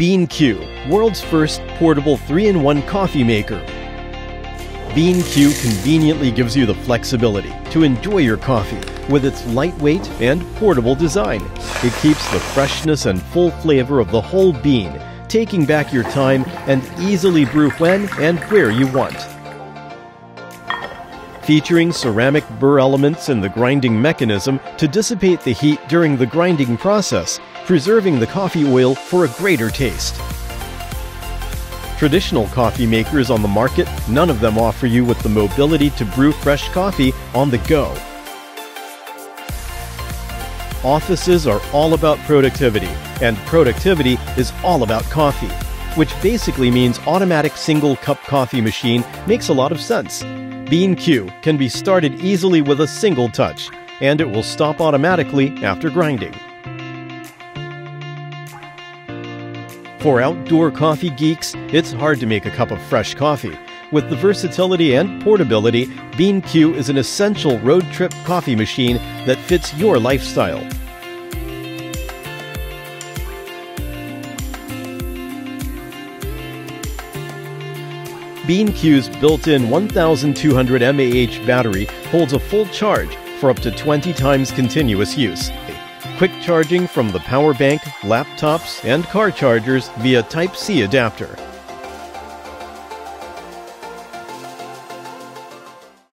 Beanque, world's first portable 3-in-1 coffee maker. Beanque conveniently gives you the flexibility to enjoy your coffee with its lightweight and portable design. It keeps the freshness and full flavor of the whole bean, taking back your time and easily brew when and where you want. Featuring ceramic burr elements in the grinding mechanism to dissipate the heat during the grinding process, preserving the coffee oil for a greater taste. Traditional coffee makers on the market, none of them offer you with the mobility to brew fresh coffee on the go. Offices are all about productivity, and productivity is all about coffee, which basically means automatic single cup coffee machine makes a lot of sense. Beanque can be started easily with a single touch, and it will stop automatically after grinding. For outdoor coffee geeks, it's hard to make a cup of fresh coffee. With the versatility and portability, Beanque is an essential road trip coffee machine that fits your lifestyle. Beanque's built-in 1200 mAh battery holds a full charge for up to 20 times continuous use. Quick charging from the power bank, laptops, and car chargers via Type-C adapter.